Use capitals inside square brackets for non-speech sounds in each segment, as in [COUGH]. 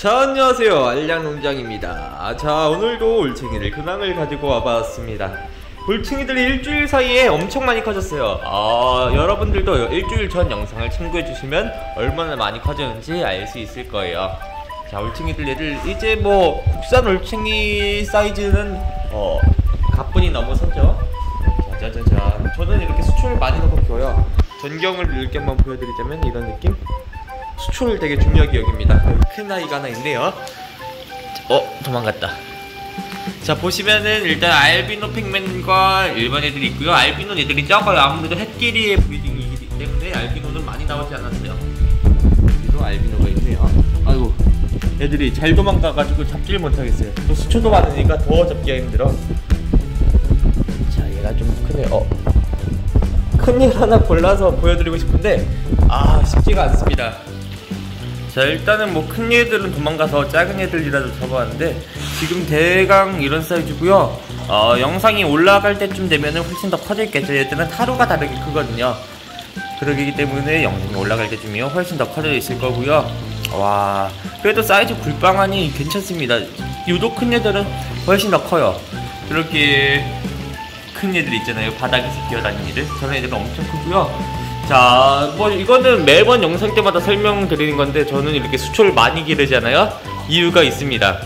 자 안녕하세요. 알량농장입니다. 자 오늘도 올챙이들 근황을 가지고 와봤습니다. 올챙이들이 일주일 사이에 엄청 많이 커졌어요. 아 여러분들도 일주일 전 영상을 참고해주시면 얼마나 많이 커졌는지 알 수 있을 거예요. 자 올챙이들 얘들 이제 뭐 국산 올챙이 사이즈는 어 가뿐히 넘어섰죠. 자자자자. 저는 이렇게 수초를 많이 넣고 키워요. 전경을 이렇게 한번 보여드리자면 이런 느낌 수초를 되게 중요하게 여깁니다. 큰 아이가 하나 있네요. 어, 도망갔다. 자, 보시면은 일단 알비노 팩맨과 일반 애들이 있고요. 알비노 애들이 적어요. 아무래도 햇끼리의 브리딩이기 때문에 알비노는 많이 나오지 않았어요. 여기도 알비노가 있네요. 아이고, 애들이 잘 도망가가지고 잡지를 못하겠어요. 또 수초도 많으니까 더 잡기가 힘들어. 자, 얘가 좀 크네. 어. 큰일 하나 골라서 보여드리고 싶은데 아 쉽지가 않습니다 자 일단은 뭐큰 애들은 도망가서 작은 애들이라도 잡아왔는데 지금 대강 이런 사이즈고요. 어, 영상이 올라갈 때쯤 되면은 훨씬 더 커질겠죠 얘들은 하루가 다르게 크거든요. 그러기 때문에 영상이 올라갈 때쯤이요. 훨씬 더 커져 있을 거고요. 와 그래도 사이즈 굴빵하니 괜찮습니다. 유독 큰 애들은 훨씬 더 커요. 이렇게 큰 애들 있잖아요. 바닥에서 기어다니는 애들. 저런 애들은 엄청 크고요 자, 뭐 이거는 매번 영상 때마다 설명드리는 건데 저는 이렇게 수초를 많이 기르잖아요. 이유가 있습니다.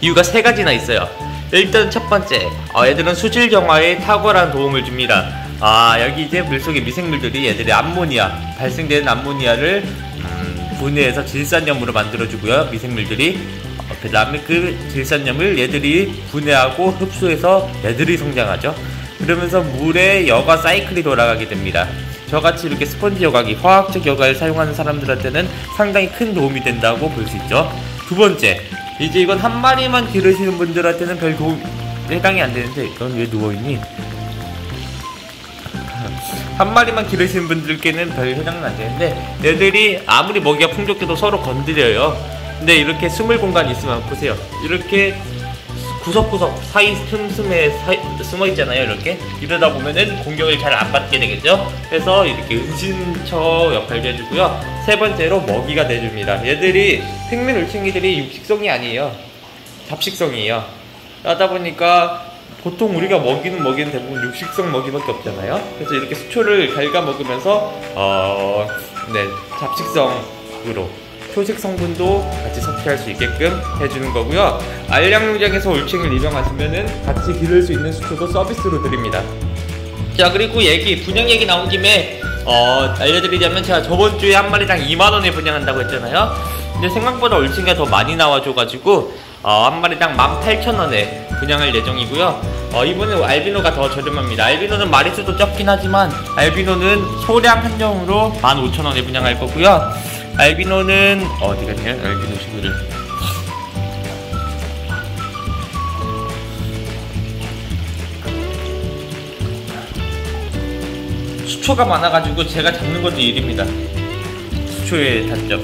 이유가 세 가지나 있어요. 일단 첫 번째, 어, 애들은 수질 정화에 탁월한 도움을 줍니다. 아, 여기 이제 물속의 미생물들이 얘들의 암모니아, 발생되는 암모니아를 음, 분해해서 질산염으로 만들어주고요. 미생물들이 어, 그 다음에 그 질산염을 얘들이 분해하고 흡수해서 얘들이 성장하죠. 그러면서 물에 여과 사이클이 돌아가게 됩니다. 저같이 이렇게 스펀지 여과기, 화학적 여과를 사용하는 사람들한테는 상당히 큰 도움이 된다고 볼 수 있죠. 두 번째, 이제 이건 한 마리만 기르시는 분들한테는 별 도움, 해당이 안 되는데, 넌 왜 누워있니? [LAUGHS] 한 마리만 기르시는 분들께는 별 해당은 안 되는데, 얘들이 아무리 먹이가 풍족해도 서로 건드려요. 근데 이렇게 숨을 공간이 있으면 보세요. 이렇게 구석구석 사이 틈틈에 사이, 숨어 있잖아요 이렇게. 이러다 보면은 공격을 잘 안 받게 되겠죠? 그래서 이렇게 은신처 역할도 해주고요. 세 번째로 먹이가 돼줍니다. 얘들이 팽민 울챙이들이 육식성이 아니에요. 잡식성이에요. 하다 보니까 보통 우리가 먹이는 먹이는 대부분 육식성 먹이밖에 없잖아요. 그래서 이렇게 수초를 갉아 먹으면서 어, 네 잡식성으로 표식 성분도 같이 섭취할 수 있게끔 해주는 거고요. 알량농장에서 올챙이를 입양하시면은 같이 기를 수 있는 수초도 서비스로 드립니다. 자 그리고 얘기 분양 얘기 나온 김에 어, 알려드리자면 제가 저번 주에 한 마리당 2만 원에 분양한다고 했잖아요. 근데 생각보다 올챙이가 더 많이 나와줘가지고 어, 한 마리당 18,000원에 분양할 예정이고요. 어, 이번에 알비노가 더 저렴합니다. 알비노는 마리수도 적긴 하지만 알비노는 소량 한정으로 15,000원에 분양할 거고요. 알비노는 어디 갔냐? 알비노 친구들. 수초가 많아가지고 제가 잡는 것도 일입니다. 수초의 단점.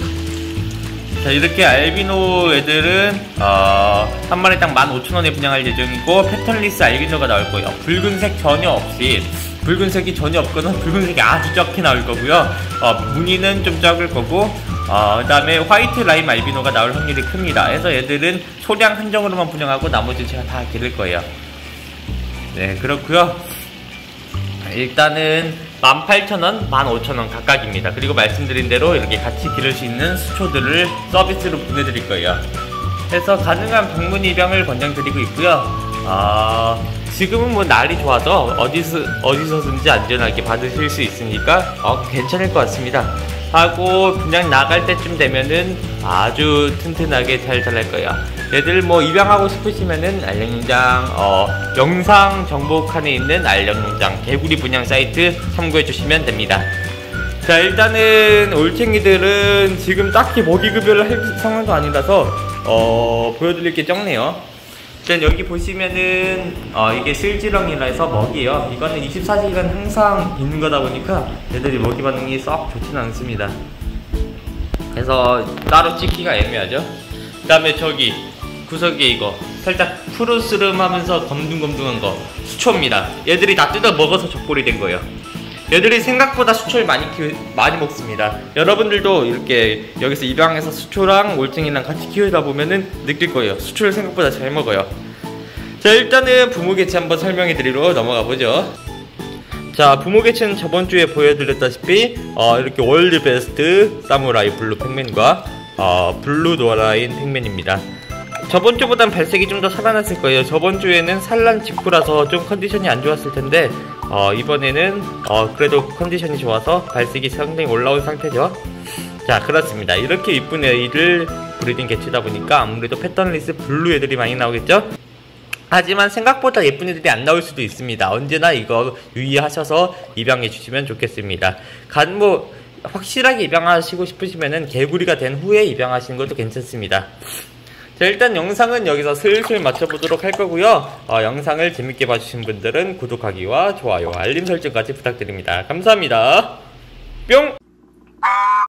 자 이렇게 알비노 애들은 어, 한 마리당 15,000원에 분양할 예정이고 패턴리스 알비노가 나올 거예요. 붉은색 전혀 없이 붉은색이 전혀 없거나 붉은색이 아주 적게 나올 거고요. 어, 무늬는 좀 적을 거고 어, 그 다음에 화이트 라임 알비노가 나올 확률이 큽니다. 그래서 얘들은 소량 한정으로만 분양하고 나머지 제가 다 기를 거예요. 네 그렇고요. 일단은 18,000원, 15,000원 각각입니다. 그리고 말씀드린 대로 이렇게 같이 기를 수 있는 수초들을 서비스로 보내드릴 거예요. 그래서 가능한 방문 입양을 권장드리고 있고요. 어, 지금은 뭐 날이 좋아서 어디서, 어디서든지 안전하게 받으실 수 있으니까 어, 괜찮을 것 같습니다. 하고 그냥 나갈 때쯤 되면은 아주 튼튼하게 잘 자랄 거예요. 얘들 뭐 입양하고 싶으시면은 알령농장 어, 영상 정보 칸에 있는 알령농장 개구리 분양 사이트 참고해 주시면 됩니다. 자 일단은 올챙이들은 지금 딱히 먹이 급여를 할 상황도 아니라서 어, 보여드릴 게 적네요. 일단 여기 보시면은 어, 이게 실지렁이라 해서 먹이에요. 이거는 24시간 항상 있는 거다 보니까 얘들이 먹이 반응이 썩 좋지는 않습니다. 그래서 따로 찍기가 애매하죠. 그 다음에 저기 구석에 이거 살짝 푸르스름 하면서 검둥검둥한 거 수초입니다. 얘들이 다 뜯어 먹어서 족골이 된 거예요. 얘들이 생각보다 수초를 많이 키우 많이 먹습니다. 여러분들도 이렇게 여기서 입양해서 수초랑 올챙이랑 같이 키우다 보면은 느낄 거예요. 수초를 생각보다 잘 먹어요. 자 일단은 부모 개체 한번 설명해 드리러 넘어가 보죠. 자 부모 개체는 저번 주에 보여드렸다시피 어, 이렇게 world best 사무라이 blue 팩맨과 어, blue no line 팩맨입니다. 저번 주보단 발색이 좀 더 살아났을 거예요. 저번 주에는 산란 직후라서 좀 컨디션이 안 좋았을 텐데 어, 이번에는 어, 그래도 컨디션이 좋아서 발색이 상당히 올라온 상태죠. 자 그렇습니다. 이렇게 이쁜 애를 breeding 개체다 보니까 아무래도 patternless blue 애들이 많이 나오겠죠? 하지만 생각보다 예쁜 애들이 안 나올 수도 있습니다. 언제나 이거 유의하셔서 입양해 주시면 좋겠습니다. 간뭐 확실하게 입양하시고 싶으시면은 개구리가 된 후에 입양하시는 것도 괜찮습니다. 자 일단 영상은 여기서 슬슬 마쳐보도록 할 거고요. 어, 영상을 재밌게 봐주신 분들은 구독하기와 좋아요, 알림 설정까지 부탁드립니다. 감사합니다. 뿅!